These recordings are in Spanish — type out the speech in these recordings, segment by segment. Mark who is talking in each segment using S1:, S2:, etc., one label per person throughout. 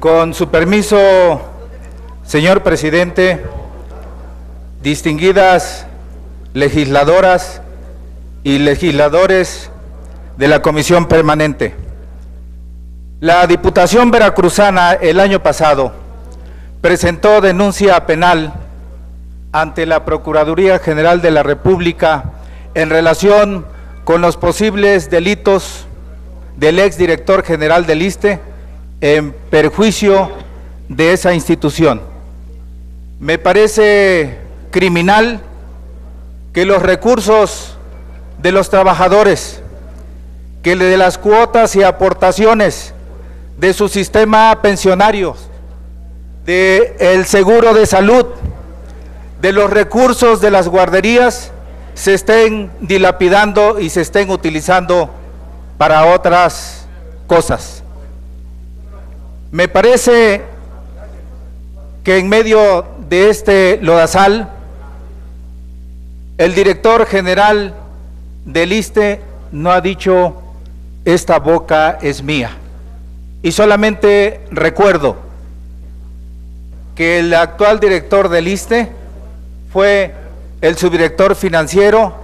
S1: Con su permiso, señor presidente, distinguidas legisladoras y legisladores de la Comisión Permanente. La Diputación Veracruzana el año pasado presentó denuncia penal ante la Procuraduría General de la República en relación con los posibles delitos del exdirector general del ISTE en perjuicio de esa institución. Me parece criminal que los recursos de los trabajadores, que de las cuotas y aportaciones de su sistema pensionario, de el seguro de salud, de los recursos de las guarderías, se estén dilapidando y se estén utilizando para otras cosas. Me parece que en medio de este lodazal, el director general del ISTE no ha dicho, esta boca es mía. Y solamente recuerdo que el actual director del ISTE fue el subdirector financiero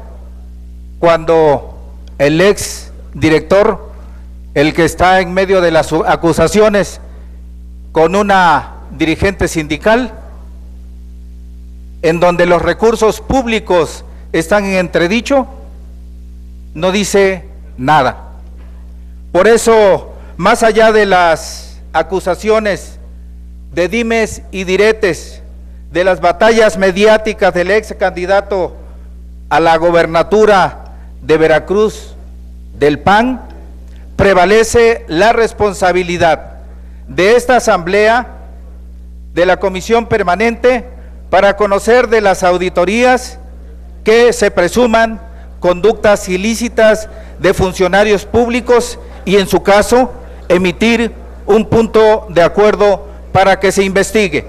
S1: cuando el ex director, el que está en medio de las acusaciones con una dirigente sindical, en donde los recursos públicos están en entredicho, no dice nada. Por eso, más allá de las acusaciones de dimes y diretes, de las batallas mediáticas del ex candidato a la gobernatura de Veracruz del PAN, prevalece la responsabilidad de esta asamblea, de la comisión permanente, para conocer de las auditorías que se presuman conductas ilícitas de funcionarios públicos y en su caso emitir un punto de acuerdo para que se investigue.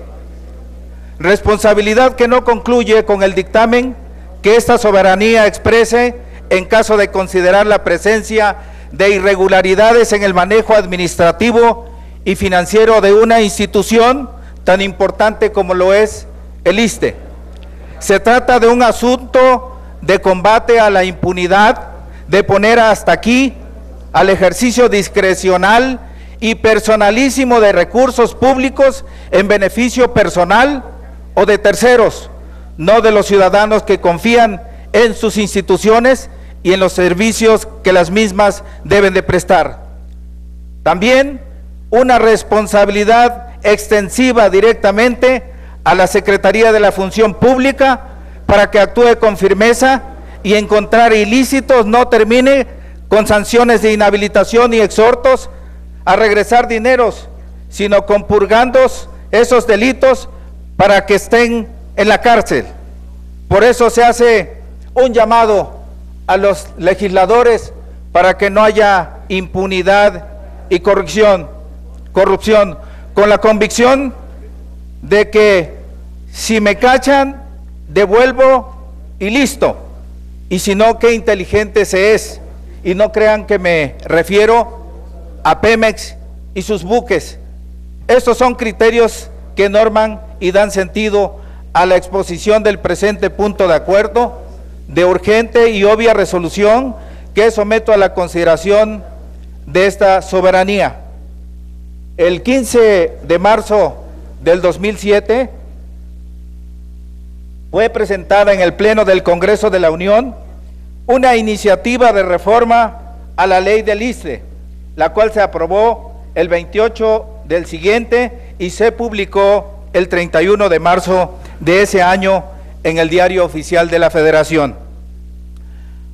S1: Responsabilidad que no concluye con el dictamen que esta soberanía exprese en caso de considerar la presencia de irregularidades en el manejo administrativo y financiero de una institución tan importante como lo es el ISTE. Se trata de un asunto de combate a la impunidad, de poner hasta aquí al ejercicio discrecional y personalísimo de recursos públicos en beneficio personal o de terceros, no de los ciudadanos que confían en sus instituciones y en los servicios que las mismas deben de prestar. También una responsabilidad extensiva directamente a la Secretaría de la Función Pública para que actúe con firmeza y encontrar ilícitos no termine con sanciones de inhabilitación y exhortos a regresar dineros, sino con purgando esos delitos para que estén en la cárcel. Por eso se hace un llamado a los legisladores para que no haya impunidad y corrupción, corrupción, con la convicción de que si me cachan, devuelvo y listo. Y si no, qué inteligente se es. Y no crean que me refiero a Pemex y sus buques. Estos son criterios que norman y dan sentido a la exposición del presente punto de acuerdo de urgente y obvia resolución que someto a la consideración de esta soberanía. El 15 de marzo del 2007 fue presentada en el Pleno del Congreso de la Unión una iniciativa de reforma a la ley del ISTE, la cual se aprobó el 28 del siguiente y se publicó el 31 de marzo de ese año en el Diario Oficial de la Federación.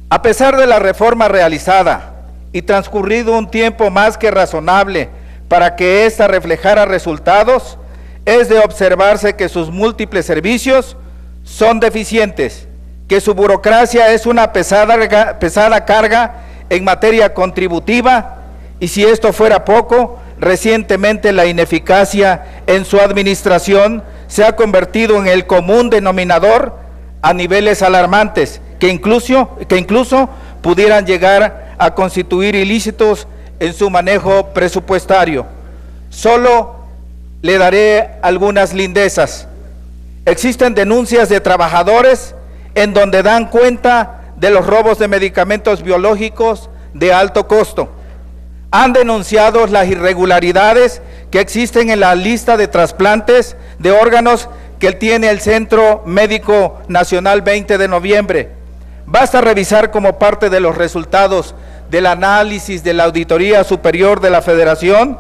S1: A pesar de la reforma realizada y transcurrido un tiempo más que razonable para que ésta reflejara resultados, es de observarse que sus múltiples servicios son deficientes, que su burocracia es una pesada, pesada carga en materia contributiva y si esto fuera poco, recientemente la ineficacia en su administración se ha convertido en el común denominador a niveles alarmantes que incluso, que incluso pudieran llegar a constituir ilícitos en su manejo presupuestario. Solo le daré algunas lindezas. Existen denuncias de trabajadores en donde dan cuenta de los robos de medicamentos biológicos de alto costo. Han denunciado las irregularidades que existen en la lista de trasplantes de órganos que tiene el Centro Médico Nacional 20 de noviembre. Basta revisar como parte de los resultados del análisis de la Auditoría Superior de la Federación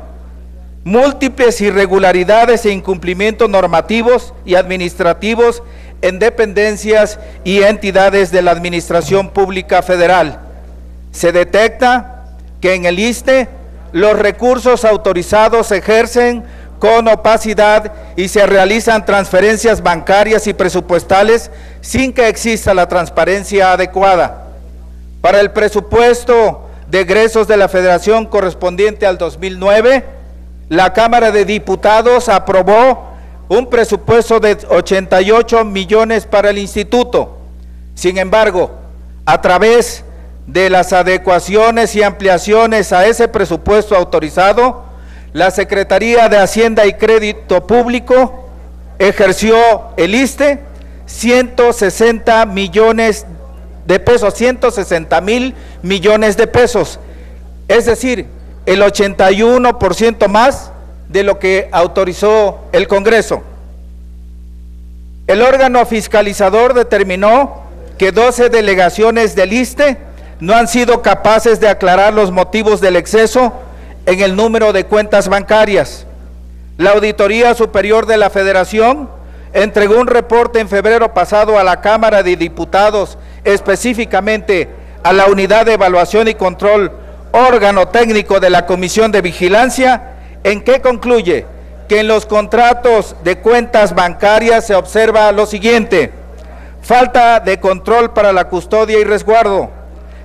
S1: múltiples irregularidades e incumplimientos normativos y administrativos en dependencias y entidades de la Administración Pública Federal. Se detecta que en el ISTE los recursos autorizados se ejercen con opacidad y se realizan transferencias bancarias y presupuestales sin que exista la transparencia adecuada. Para el presupuesto de egresos de la Federación correspondiente al 2009, la Cámara de Diputados aprobó un presupuesto de 88 millones para el instituto. Sin embargo, a través de las adecuaciones y ampliaciones a ese presupuesto autorizado, la Secretaría de Hacienda y Crédito Público ejerció el ISTE 160 millones de pesos, 160 mil millones de pesos. Es decir, el 81% más de lo que autorizó el Congreso. El órgano fiscalizador determinó que 12 delegaciones del ISTE no han sido capaces de aclarar los motivos del exceso en el número de cuentas bancarias. La Auditoría Superior de la Federación entregó un reporte en febrero pasado a la Cámara de Diputados, específicamente a la Unidad de Evaluación y Control órgano técnico de la Comisión de Vigilancia, en que concluye que en los contratos de cuentas bancarias se observa lo siguiente, falta de control para la custodia y resguardo,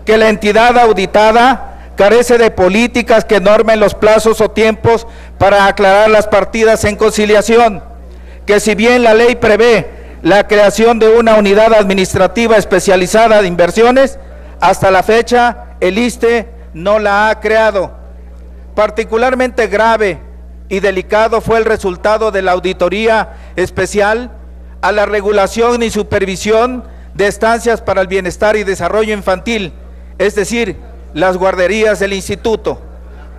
S1: que la entidad auditada carece de políticas que normen los plazos o tiempos para aclarar las partidas en conciliación, que si bien la ley prevé la creación de una unidad administrativa especializada de inversiones, hasta la fecha el ISTE no la ha creado. Particularmente grave y delicado fue el resultado de la auditoría especial a la regulación y supervisión de estancias para el bienestar y desarrollo infantil, es decir, las guarderías del instituto,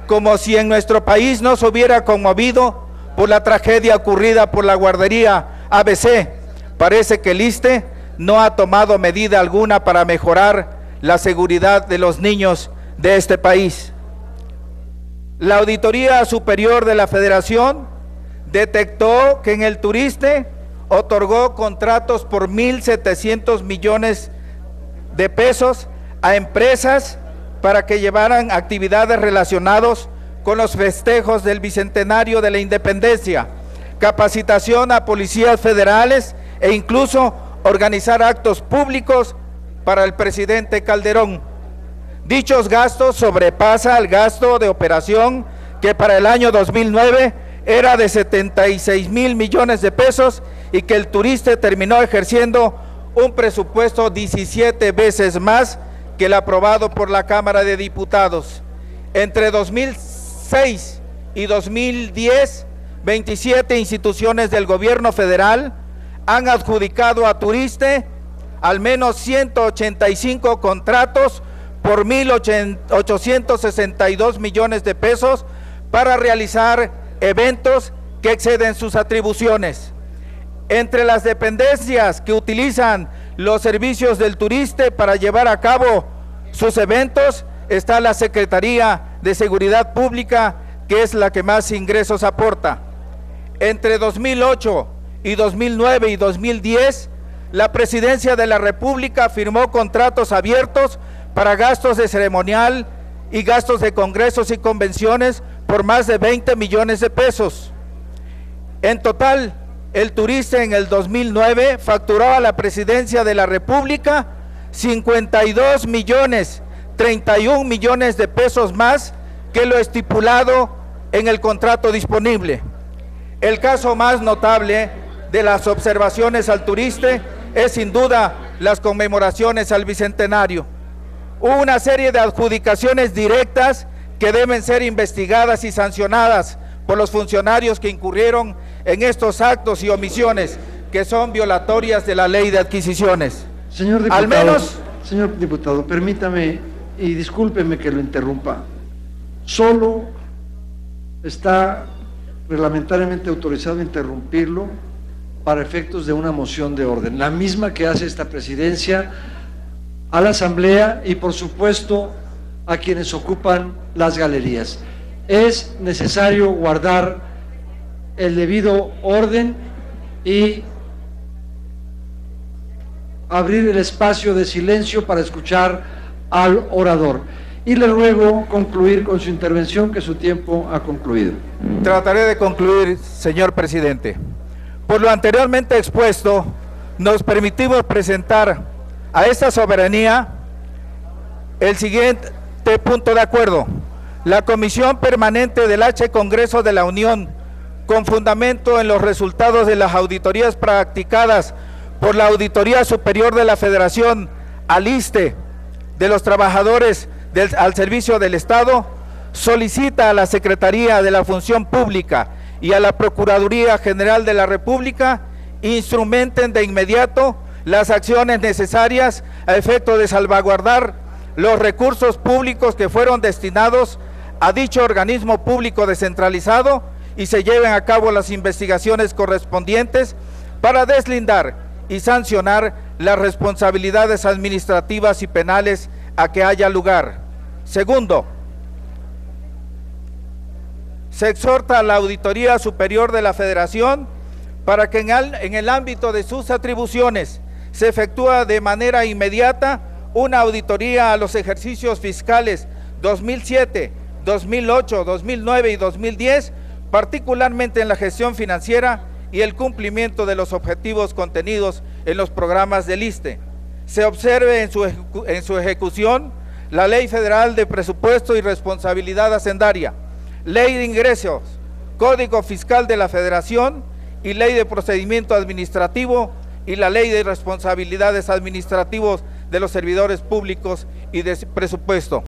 S1: como si en nuestro país no se hubiera conmovido por la tragedia ocurrida por la guardería ABC. Parece que el ISTE no ha tomado medida alguna para mejorar la seguridad de los niños de este país. La Auditoría Superior de la Federación detectó que en el turiste otorgó contratos por 1.700 millones de pesos a empresas para que llevaran actividades relacionadas con los festejos del Bicentenario de la Independencia, capacitación a policías federales e incluso organizar actos públicos para el presidente Calderón. Dichos gastos sobrepasa el gasto de operación que para el año 2009 era de 76 mil millones de pesos y que el turista terminó ejerciendo un presupuesto 17 veces más que el aprobado por la Cámara de Diputados. Entre 2006 y 2010, 27 instituciones del gobierno federal han adjudicado a Turiste al menos 185 contratos por 1.862 millones de pesos para realizar eventos que exceden sus atribuciones. Entre las dependencias que utilizan los servicios del turista para llevar a cabo sus eventos está la Secretaría de Seguridad Pública, que es la que más ingresos aporta. Entre 2008 y 2009 y 2010, la Presidencia de la República firmó contratos abiertos para gastos de ceremonial y gastos de congresos y convenciones por más de 20 millones de pesos. En total, el turista en el 2009 facturó a la presidencia de la República 52 millones, 31 millones de pesos más que lo estipulado en el contrato disponible. El caso más notable de las observaciones al turista es sin duda las conmemoraciones al Bicentenario una serie de adjudicaciones directas que deben ser investigadas y sancionadas por los funcionarios que incurrieron en estos actos y omisiones que son violatorias de la ley de adquisiciones.
S2: Señor diputado,
S1: Al menos-
S2: señor diputado, permítame y discúlpeme que lo interrumpa. Solo está reglamentariamente autorizado interrumpirlo para efectos de una moción de orden, la misma que hace esta presidencia a la Asamblea y por supuesto a quienes ocupan las galerías. Es necesario guardar el debido orden y abrir el espacio de silencio para escuchar al orador. Y le ruego concluir con su intervención, que su tiempo ha concluido.
S1: Trataré de concluir, señor presidente. Por lo anteriormente expuesto, nos permitimos presentar a esta soberanía el siguiente punto de acuerdo. La Comisión Permanente del H Congreso de la Unión, con fundamento en los resultados de las auditorías practicadas por la Auditoría Superior de la Federación, aliste de los trabajadores al servicio del Estado, solicita a la Secretaría de la Función Pública y a la Procuraduría General de la República instrumenten de inmediato las acciones necesarias a efecto de salvaguardar los recursos públicos que fueron destinados a dicho organismo público descentralizado y se lleven a cabo las investigaciones correspondientes para deslindar y sancionar las responsabilidades administrativas y penales a que haya lugar. Segundo, se exhorta a la Auditoría Superior de la Federación para que en el, ámbito de sus atribuciones se efectúa de manera inmediata una auditoría a los ejercicios fiscales 2007, 2008, 2009 y 2010, particularmente en la gestión financiera y el cumplimiento de los objetivos contenidos en los programas del ISTE. Se observe en su, en su ejecución la Ley Federal de Presupuesto y Responsabilidad Hacendaria, Ley de Ingresos, Código Fiscal de la Federación y Ley de Procedimiento Administrativo y la Ley de Responsabilidades Administrativos de los Servidores Públicos y de Presupuesto.